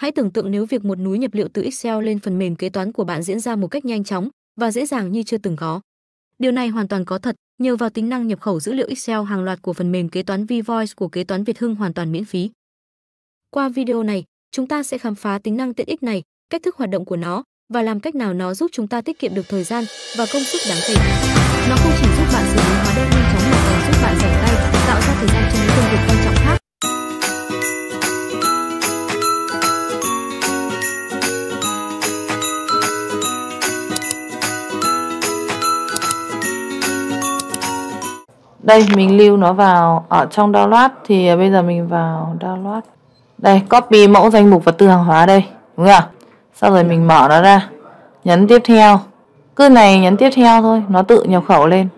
Hãy tưởng tượng nếu việc một núi nhập liệu từ Excel lên phần mềm kế toán của bạn diễn ra một cách nhanh chóng và dễ dàng như chưa từng có. Điều này hoàn toàn có thật, nhờ vào tính năng nhập khẩu dữ liệu Excel hàng loạt của phần mềm kế toán VVoice của kế toán Việt Hưng hoàn toàn miễn phí. Qua video này, chúng ta sẽ khám phá tính năng tiện ích này, cách thức hoạt động của nó và làm cách nào nó giúp chúng ta tiết kiệm được thời gian và công sức đáng kể. Nó không chỉ giúp bạn xử lý hóa đơn nhanh chóng mà còn giúp bạn rảnh tay, tạo ra thời gian cho những công việc quan trọng khác. Đây mình lưu nó vào ở trong download thì à, bây giờ mình vào download. Đây copy mẫu danh mục vật tư hàng hóa đây đúng không sau rồi mình mở nó ra nhấn tiếp theo. Cứ này nhấn tiếp theo thôi nó tự nhập khẩu lên.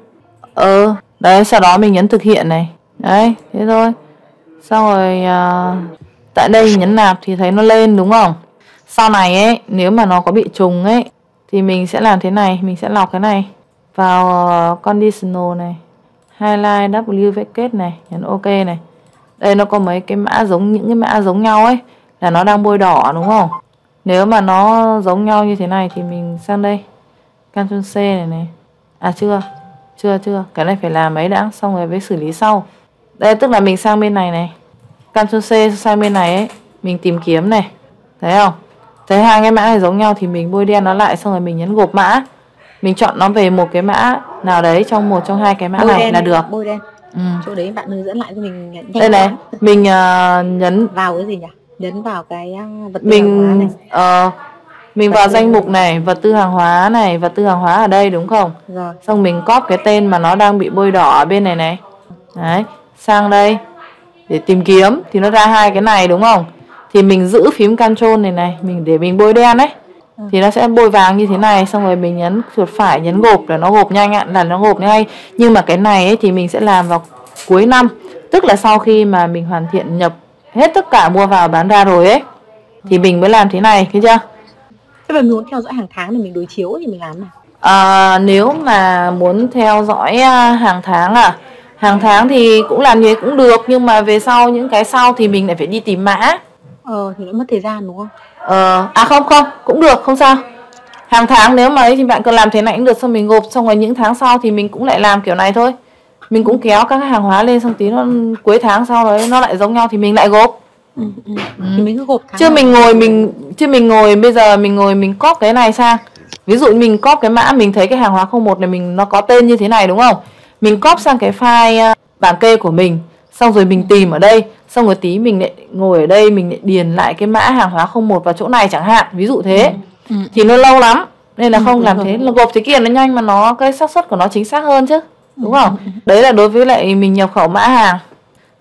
Ờ đấy sau đó mình nhấn thực hiện này. Đấy thế thôi. Xong rồi à, tại đây nhấn nạp thì thấy nó lên đúng không? Sau này ấy nếu mà nó có bị trùng ấy thì mình sẽ làm thế này mình sẽ lọc cái này vào à, conditional này highlight W kết này, nhấn ok này. Đây, nó có mấy cái mã giống, những cái mã giống nhau ấy, là nó đang bôi đỏ, đúng không? Nếu mà nó giống nhau như thế này thì mình sang đây. Ctrl C này này. À chưa chưa chưa. Cái này phải làm mấy đã, xong rồi mới xử lý sau. Đây, tức là mình sang bên này này. Ctrl C sang bên này ấy, mình tìm kiếm này. Thấy không? Thấy hai cái mã này giống nhau thì mình bôi đen nó lại, xong rồi mình nhấn gộp mã mình chọn nó về một cái mã nào đấy trong một trong hai cái mã bôi này đen, là được. bôi đen. Ừ. chỗ đấy bạn hướng dẫn lại cho mình nhanh đây này mình uh, nhấn vào cái gì nhỉ? Nhấn vào cái uh, vật tư hàng hóa mình này. uh, mình Vật vào tư danh mục này vật tư hàng hóa này vật tư hàng hóa ở đây đúng không? Rồi. Xong mình copy cái tên mà nó đang bị bôi đỏ ở bên này này. Đấy sang đây. Để tìm kiếm thì nó ra hai cái này đúng không? Thì mình giữ phím Ctrl này này mình để mình bôi đen đấy. Thì nó sẽ bôi vàng như thế này xong rồi mình nhấn chuột phải nhấn gộp để nó gộp nhanh ạ là nó gộp ngay. Nhưng mà cái này ấy, thì mình sẽ làm vào cuối năm. Tức là sau khi mà mình hoàn thiện nhập hết tất cả mua vào bán ra rồi ấy thì mình mới làm thế này thấy chưa? Thế mà mình muốn theo dõi hàng tháng thì mình đối chiếu thì mình làm nào? À, nếu mà muốn theo dõi à, hàng tháng à? Hàng tháng thì cũng làm như thế cũng được nhưng mà về sau những cái sau thì mình lại phải đi tìm mã. Ờ thì nó mất thời gian đúng không ờ, à không không cũng được không sao. Hàng tháng nếu mà ấy thì bạn cần làm thế này cũng được xong mình gộp xong rồi những tháng sau thì mình cũng lại làm kiểu này thôi. Mình cũng kéo các cái hàng hóa lên xong tí nó cuối tháng sau đấy nó lại giống nhau thì mình lại gộp. Ừ, ừ. thì mình cứ gộp chứ nào. mình ngồi mình chứ mình ngồi bây giờ mình ngồi mình cóp cái này sang. Ví dụ mình cóp cái mã mình thấy cái hàng hóa 01 này mình nó có tên như thế này đúng không? Mình cóp sang cái file ờ, bảng kê của mình xong rồi mình tìm ở đây xong rồi tí mình lại ngồi ở đây mình lại điền lại cái mã hàng hóa 01 vào chỗ này chẳng hạn ví dụ thế. Ừ. thì nó lâu lắm nên là Ừ, không đúng làm thế. là gộp thế kia nó nhanh mà nó cái xác suất của nó chính xác hơn chứ đúng Ừ, không? đấy là đối với lại mình nhập khẩu mã hàng.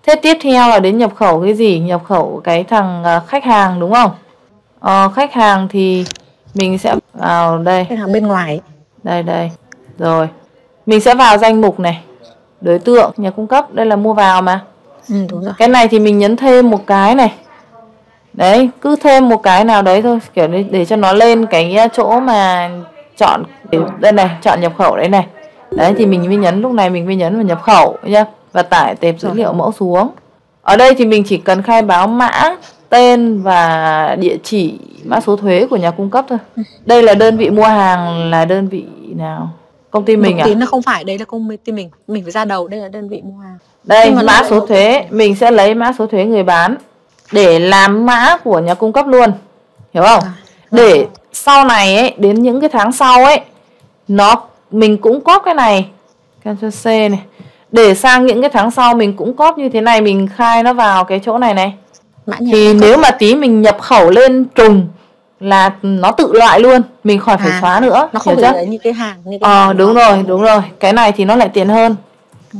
Thế tiếp theo là đến nhập khẩu cái gì? Nhập khẩu cái thằng à, khách hàng đúng không? Ờ, khách hàng thì mình sẽ vào đây. Khách hàng bên ngoài. Đây đây. Rồi. Mình sẽ vào danh mục này. Đối tượng nhà cung cấp đây là mua vào mà ừ, đúng rồi. Cái này thì mình nhấn thêm một cái này. Đấy cứ thêm một cái nào đấy thôi kiểu để, để cho nó lên cái chỗ mà chọn đây này chọn nhập khẩu đấy này. Đấy thì mình mới nhấn lúc này mình mới nhấn vào nhập khẩu nhá. Và tải tệp dữ liệu mẫu xuống. Ở đây thì mình chỉ cần khai báo mã tên và địa chỉ mã số thuế của nhà cung cấp thôi. Đây là đơn vị mua hàng là đơn vị nào công ty mình Nộp à? tín nó không phải đây là công ty mình. Mình phải ra đầu đây là đơn vị mua hàng. Đây mã lại số thuế. mình sẽ lấy mã số thuế người bán để làm mã của nhà cung cấp luôn. Hiểu không? À, để sau này ấy đến những cái tháng sau ấy nó mình cũng cóp cái này. Ctrl C này. Để sang những cái tháng sau mình cũng cóp như thế này mình khai nó vào cái chỗ này này. Mã nhà thì nếu mà tí mình nhập khẩu lên trùng là nó tự loại luôn mình khỏi phải À, xóa nữa nó không phải như cái hàng như cái Ờ hàng đúng rồi, đúng rồi. Cái này thì nó lại tiện hơn.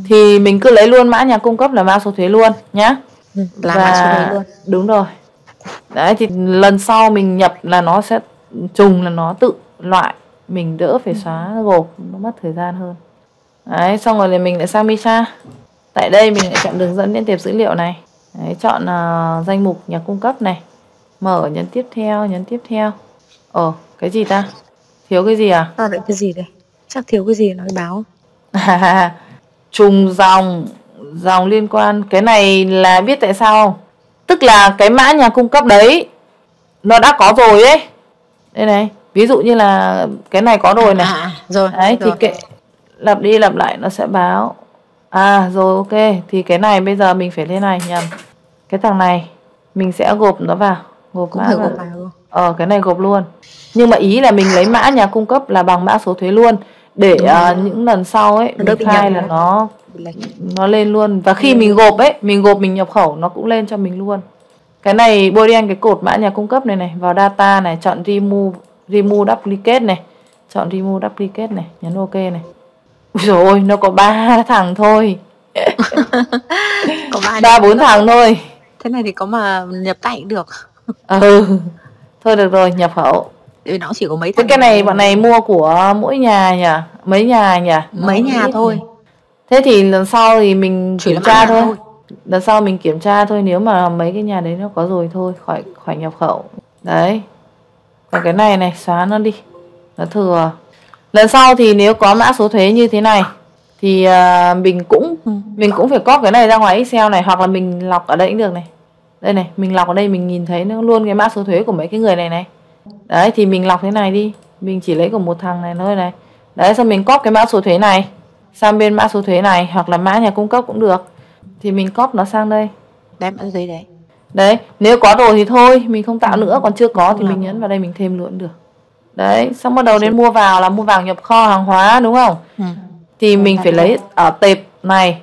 Thì mình cứ lấy luôn mã nhà cung cấp là mã số thuế luôn nhá. ừ, là mã số đấy luôn Đúng rồi. Đấy thì lần sau mình nhập là nó sẽ trùng là nó tự loại, mình đỡ phải xóa gộp, nó mất thời gian hơn. Đấy, xong rồi thì mình lại sang Misa. Tại đây mình lại chọn đường dẫn đến tệp dữ liệu này. Đấy, chọn ờ, danh mục nhà cung cấp này. Mở nhấn tiếp theo, nhấn tiếp theo. Ồ, cái gì ta? Thiếu cái gì à? à, vậy cái gì đây chắc thiếu cái gì nói báo trùng dòng dòng liên quan cái này là biết tại sao không tức là cái mã nhà cung cấp đấy nó đã có rồi ấy đây này ví dụ như là cái này có rồi này À, à, rồi. đấy thì rồi. kệ lặp đi lặp lại nó sẽ báo à rồi ok thì cái này bây giờ mình phải thế này nhầm cái thằng này mình sẽ gộp nó vào gộp cũng mã phải gộp luôn. ờ cái này gộp luôn. Nhưng mà ý là mình lấy mã nhà cung cấp là bằng mã số thuế luôn. Để rồi. những lần sau ấy mình khai là nó nó lên luôn. Và khi mình gộp ấy mình gộp mình nhập khẩu nó cũng lên cho mình luôn. Cái này bôi đen cái cột mã nhà cung cấp này này vào data này chọn remove remove duplicate này. Chọn remove duplicate này nhấn ok này. Ui dồi ôi nó có ba thằng thôi. Có ba ba bốn thằng thôi. Thế này thì có mà nhập cũng được. ừ. Thôi được rồi nhập khẩu. Vì nó chỉ có mấy cái này bọn này mua của mỗi nhà nhỉ? Mấy nhà nhỉ? Mấy nhà thôi. thế thì lần sau thì mình Chỉ kiểm tra thôi. thôi. lần sau mình kiểm tra thôi nếu mà mấy cái nhà đấy nó có rồi thôi khỏi khỏi nhập khẩu. Đấy. Còn cái này này xóa nó đi. Nó thừa. Lần sau thì nếu có mã số thuế như thế này thì à, mình cũng mình cũng phải copy cái này ra ngoài Excel này hoặc là mình lọc ở đây cũng được này đây này mình lọc ở đây mình nhìn thấy nó luôn cái mã số thuế của mấy cái người này này. Đấy thì mình lọc thế này đi. Mình chỉ lấy của một thằng này thôi này. Đấy xong mình copy cái mã số thuế này sang bên mã số thuế này hoặc là mã nhà cung cấp cũng được. Thì mình copy nó sang đây. Đem ở dưới đấy. đấy nếu có rồi thì thôi mình không tạo nữa. Còn chưa có thì mình nhấn vào đây mình thêm cũng được. Đấy xong bắt đầu đến mua vào là mua vào nhập kho hàng hóa đúng không? Ừ. thì mình phải lấy ở tệp này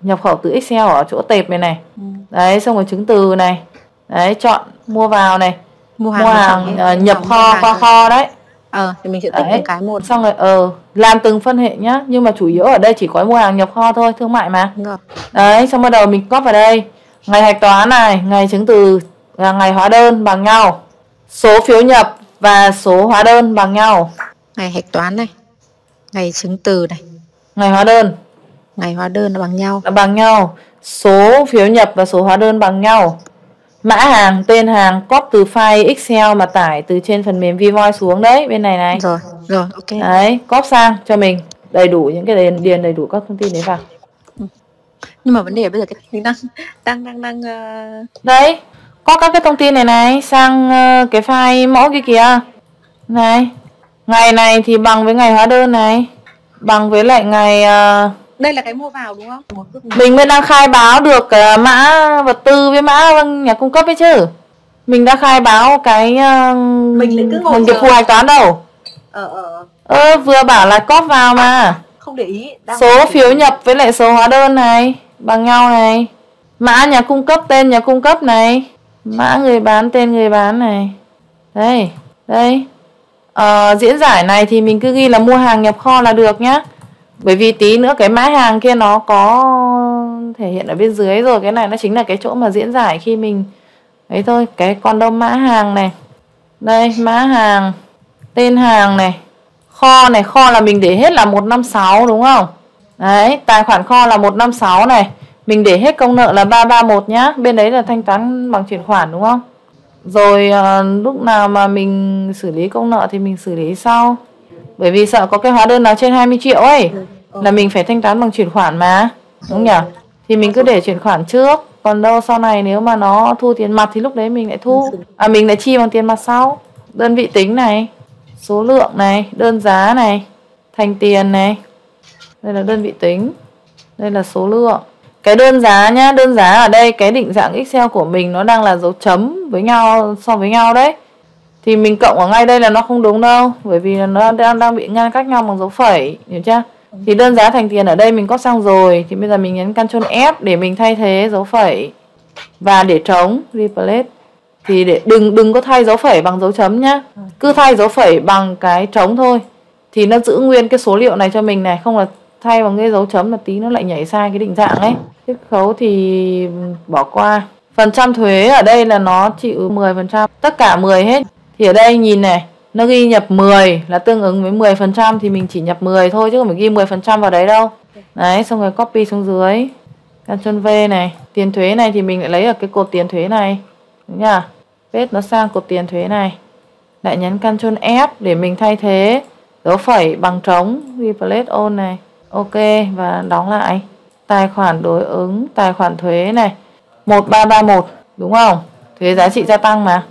nhập khẩu từ Excel ở chỗ tệp này này Ừ. đấy xong rồi chứng từ này đấy chọn mua vào này Mua hàng, mua nhập hàng nhé. nhập kho qua kho đấy Ờ thì mình sẽ tích từng cái một. xong rồi ờ làm từng phân hệ nhá nhưng mà chủ yếu ở đây chỉ có mua hàng nhập kho thôi thương mại mà rồi. đấy xong bắt đầu mình copy vào đây ngày hạch toán này ngày chứng từ và ngày hóa đơn bằng nhau số phiếu nhập và số hóa đơn bằng nhau Ngày hạch toán này. Ngày chứng từ này. ngày hóa đơn Ngày hóa đơn là bằng nhau. là bằng nhau. Số phiếu nhập và số hóa đơn bằng nhau. Mã hàng tên hàng copy từ file Excel mà tải từ trên phần mềm Vivoy xuống đấy bên này này. Rồi, rồi, ok. đấy copy sang cho mình. Đầy đủ những cái điền, điền đầy đủ các thông tin đấy vào. Nhưng mà vấn đề bây giờ cái mình đang đang đang đang ờ, đấy có các cái thông tin này này sang ờ, cái file mẫu kia kìa. Này ngày này thì bằng với ngày hóa đơn này. Bằng với lại ngày ờ, đây là cái mua vào đúng không? Mình mới đang khai báo được ờ, mã vật tư với mã nhà cung cấp ấy chứ. Mình đã khai báo cái uh, Mình lại cứ ngồi nghiệp chờ. vụ hạch toán đâu. Ờ ờ ơ vừa bảo là cóp vào mà. Không để ý. Đang số phiếu nhập với lại số hóa đơn này bằng nhau này. Mã nhà cung cấp tên nhà cung cấp này. Mã người bán tên người bán này. Đây đây. Ờ, diễn giải này thì mình cứ ghi là mua hàng nhập kho là được nhá bởi vì tí nữa cái mã hàng kia nó có thể hiện ở bên dưới rồi, cái này nó chính là cái chỗ mà diễn giải khi mình, ấy thôi, cái con đông mã hàng này. Đây, mã hàng, tên hàng này. Kho này, kho là mình để hết là 156 đúng không? Đấy, tài khoản kho là 156 này. Mình để hết công nợ là 331 nhá. Bên đấy là thanh toán bằng chuyển khoản đúng không? Rồi ờ, lúc nào mà mình xử lý công nợ thì mình xử lý sau bởi vì sợ có cái hóa đơn nào trên 20 triệu ấy là mình phải thanh toán bằng chuyển khoản mà đúng nhỉ? Thì mình cứ để chuyển khoản trước còn đâu sau này nếu mà nó thu tiền mặt thì lúc đấy mình lại thu. À mình lại chi bằng tiền mặt sau. Đơn vị tính này số lượng này đơn giá này thành tiền này. Đây là đơn vị tính đây là số lượng. Cái đơn giá nhá đơn giá ở đây cái định dạng excel của mình nó đang là dấu chấm với nhau so với nhau đấy thì mình cộng ở ngay đây là nó không đúng đâu, bởi vì nó đang đang bị ngăn cách nhau bằng dấu phẩy, hiểu chưa? Thì đơn giá thành tiền ở đây mình có xong rồi, thì bây giờ mình nhấn Ctrl F để mình thay thế dấu phẩy. Và để trống replace, thì để đừng đừng có thay dấu phẩy bằng dấu chấm nhá. Cứ thay dấu phẩy bằng cái trống thôi. Thì nó giữ nguyên cái số liệu này cho mình này, không là thay bằng cái dấu chấm là tí nó lại nhảy sai cái định dạng ấy. Chiết khấu thì bỏ qua. Phần trăm thuế ở đây là nó chịu 10% tất cả 10 hết thì ở đây nhìn này, nó ghi nhập 10 là tương ứng với 10% thì mình chỉ nhập 10 thôi chứ không phải ghi 10% vào đấy đâu. Đấy, xong rồi copy xuống dưới. Ctrl V này, tiền thuế này thì mình lại lấy ở cái cột tiền thuế này. Đúng nhỉ? paste nó sang cột tiền thuế này. Lại nhấn Ctrl F để mình thay thế. Dấu phẩy bằng trống, replace all này. Ok, và đóng lại. Tài khoản đối ứng, tài khoản thuế này. 1331 đúng không? Thuế giá trị gia tăng mà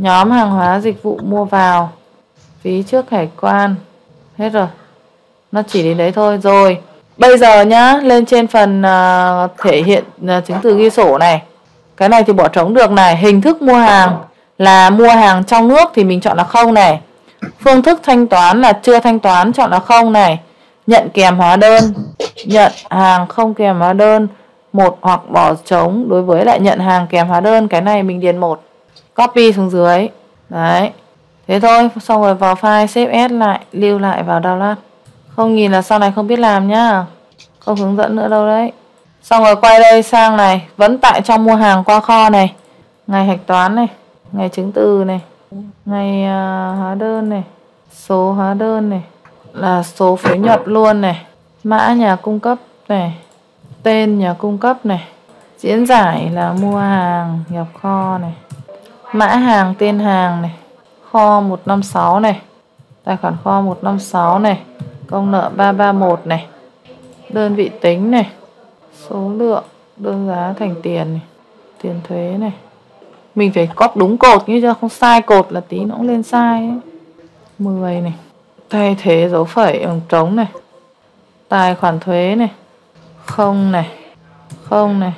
nhóm hàng hóa dịch vụ mua vào. Phí trước hải quan. Hết rồi. Nó chỉ đến đấy thôi. Rồi bây giờ nhá lên trên phần uh, thể hiện uh, chứng từ ghi sổ này. Cái này thì bỏ trống được này. Hình thức mua hàng là mua hàng trong nước thì mình chọn là không này. Phương thức thanh toán là chưa thanh toán chọn là không này. Nhận kèm hóa đơn. Nhận hàng không kèm hóa đơn. Một hoặc bỏ trống đối với lại nhận hàng kèm hóa đơn. Cái này mình điền một copy xuống dưới. Đấy. Thế thôi xong rồi vào file save s lại lưu lại vào download. Không nhìn là sau này không biết làm nhá. Không hướng dẫn nữa đâu đấy. Xong rồi quay đây sang này vẫn tại trong mua hàng qua kho này. Ngày hạch toán này ngày chứng từ này ngày uh, hóa đơn này số hóa đơn này là số phiếu nhập luôn này mã nhà cung cấp này tên nhà cung cấp này diễn giải là mua hàng nhập kho này mã hàng tên hàng này, kho 156 này, tài khoản kho 156 này, công nợ 331 này, đơn vị tính này, số lượng, đơn giá thành tiền này, tiền thuế này. Mình phải cóp đúng cột như chưa không sai cột là tí nó cũng lên sai ấy. 10 này, thay thế dấu phẩy bằng trống này, tài khoản thuế này, không này không này,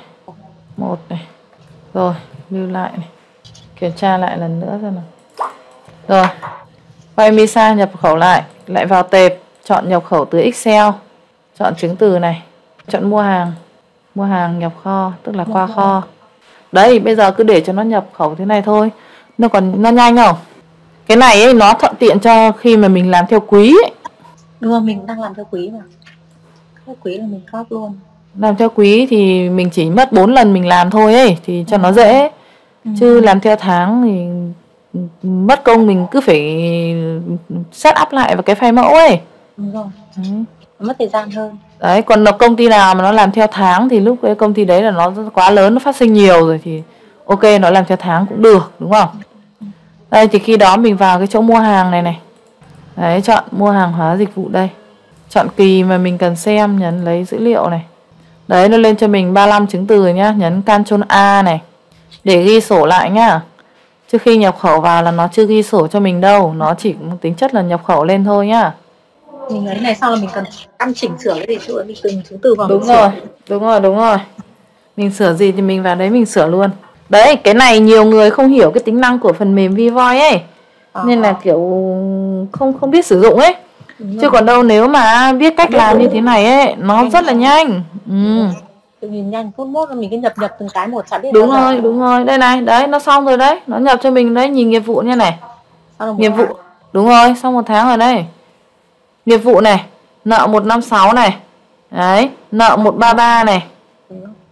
một này. Rồi, lưu lại này kiểm tra lại lần nữa xem nào. Rồi quay misa nhập khẩu lại lại vào tệp chọn nhập khẩu từ excel chọn chứng từ này chọn mua hàng mua hàng nhập kho tức là qua kho. đấy bây giờ cứ để cho nó nhập khẩu thế này thôi nó còn nó nhanh không? Cái này ấy nó thuận tiện cho khi mà mình làm theo quý ấy. đúng rồi mình đang làm theo quý mà. Theo quý là mình cóp luôn. Làm theo quý thì mình chỉ mất 4 lần mình làm thôi ấy thì cho nó dễ ừ. chứ làm theo tháng thì mất công mình cứ phải set up lại vào cái file mẫu ấy. Đúng rồi. Đấy. mất thời gian hơn. Đấy còn công ty nào mà nó làm theo tháng thì lúc cái công ty đấy là nó quá lớn nó phát sinh nhiều rồi thì ok nó làm theo tháng cũng được đúng không? Đây thì khi đó mình vào cái chỗ mua hàng này này. Đấy chọn mua hàng hóa dịch vụ đây. Chọn kỳ mà mình cần xem nhấn lấy dữ liệu này. Đấy nó lên cho mình 35 chứng từ nhá nhấn Ctrl A này để ghi sổ lại nhá. Trước khi nhập khẩu vào là nó chưa ghi sổ cho mình đâu nó chỉ tính chất là nhập khẩu lên thôi nhá. Mình ấy này sau là mình cần căn chỉnh sửa cái gì chứ mình từng chứng từ vào đúng rồi đúng rồi đúng rồi. Mình sửa gì thì mình vào đấy mình sửa luôn. Đấy cái này nhiều người không hiểu cái tính năng của phần mềm Vivoy ấy. À. nên là kiểu không không biết sử dụng ấy. Chứ còn đâu nếu mà biết cách làm như thế này ấy nó rất là nhanh. Ừ. nhìn nhanh phút mốt mình cứ nhập nhập từng cái một chả biết đúng rồi đúng rồi. Đây này đấy nó xong rồi đấy. Nó nhập cho mình đấy nhìn nghiệp vụ như này. Nghiệp vụ đúng rồi xong một tháng rồi đây. Nghiệp vụ này nợ 156 này. Đấy nợ 133 này.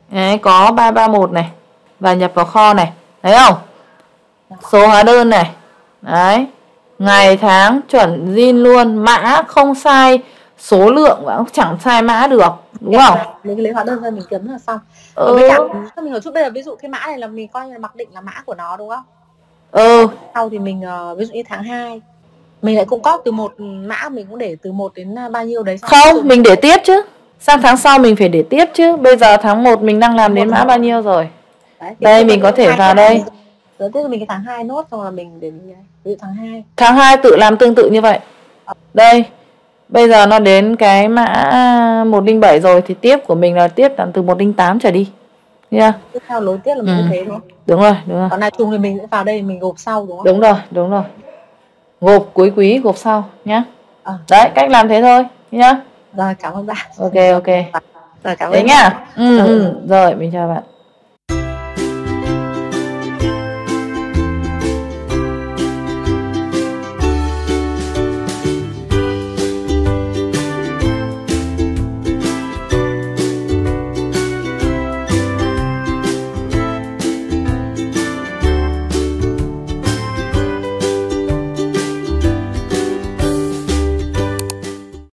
Đấy có 331 này. Và nhập vào kho này. Thấy không? Số hóa đơn này. Đấy. Ngày tháng chuẩn zin luôn. Mã không sai. Số lượng cũng chẳng sai mã được đúng không? lấy lấy hóa đơn ra mình kiếm là xong. Ừ. với cả mình ở chút bây giờ ví dụ cái mã này là mình coi như là mặc định là mã của nó đúng không? Ừ. Sau thì mình uh, ví dụ như tháng 2 mình lại cũng có từ một mã mình cũng để từ một đến bao nhiêu đấy không mình để tiếp chứ. Sang tháng sau mình phải để tiếp chứ. Bây giờ tháng 1 mình đang làm đến mã bao nhiêu rồi? Đấy, đây mình có thể vào đây. Rồi là mình cái tháng 2 nốt xong là mình để mình ví dụ tháng 2 tháng 2 tự làm tương tự như vậy. Đây bây giờ nó đến cái mã 107 rồi thì tiếp của mình là tiếp từ 108 trở đi. Nha tiếp theo lối tiếp là mình ừ. thế đúng không đúng rồi đúng rồi. Còn là chung thì mình sẽ vào đây mình gộp sau đúng không? Đúng rồi đúng rồi. Gộp cuối quý gộp sau nhá. À. đấy cách làm thế thôi nhá. Rồi cảm ơn bạn. Ok ok. Rồi cảm ơn thế nhá. ừ, ừ. rồi mình chào bạn